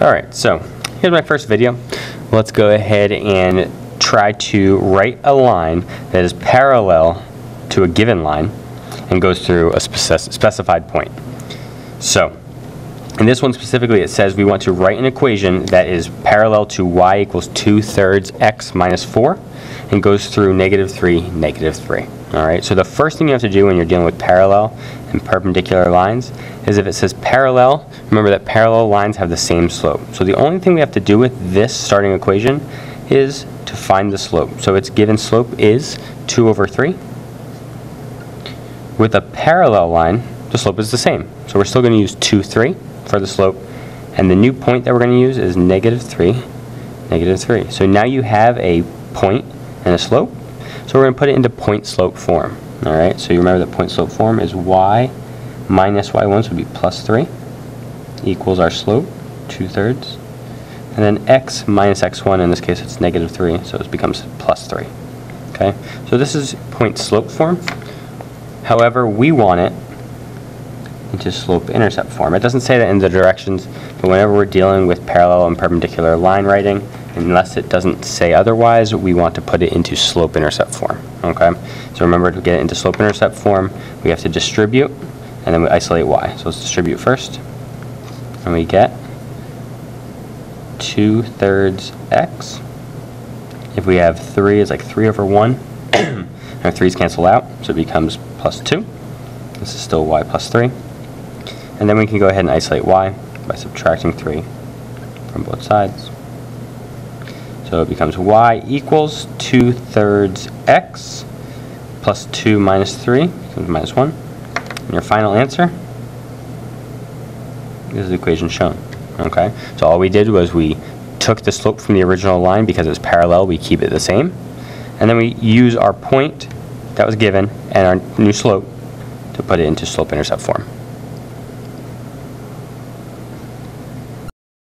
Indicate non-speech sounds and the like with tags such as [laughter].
All right, so here's my first video. Let's go ahead and try to write a line that is parallel to a given line and goes through a specified point. So, in this one specifically, it says we want to write an equation that is parallel to y equals 2 thirds x minus 4 and goes through negative 3, negative 3. All right, so the first thing you have to do when you're dealing with parallel and perpendicular lines is if it says parallel, remember that parallel lines have the same slope. So the only thing we have to do with this starting equation is to find the slope. So its given slope is 2 over 3. With a parallel line, the slope is the same. So we're still going to use 2, 3 for the slope. And the new point that we're going to use is negative 3, negative 3. So now you have a point and a slope. So we're going to put it into point slope form. All right, so you remember that point slope form is y minus y1, so it would be plus 3, equals our slope, 2 thirds. And then x minus x1, in this case it's negative 3, so it becomes plus 3. Okay, so this is point slope form. However, we want it into slope-intercept form. It doesn't say that in the directions, but whenever we're dealing with parallel and perpendicular line writing, unless it doesn't say otherwise, we want to put it into slope-intercept form, okay? So remember, to get it into slope-intercept form, we have to distribute, and then we isolate y. So let's distribute first, and we get 2 thirds x. If we have 3, it's like 3 over 1, [clears throat] our 3's cancel out, so it becomes plus 2. This is still y plus 3. And then we can go ahead and isolate y by subtracting 3 from both sides. So it becomes y equals 2 thirds x plus 2 minus 3 becomes minus 1. And your final answer is the equation shown. Okay, so all we did was we took the slope from the original line because it's parallel, we keep it the same. And then we use our point that was given and our new slope to put it into slope-intercept form.